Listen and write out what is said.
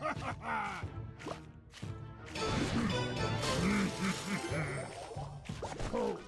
oh.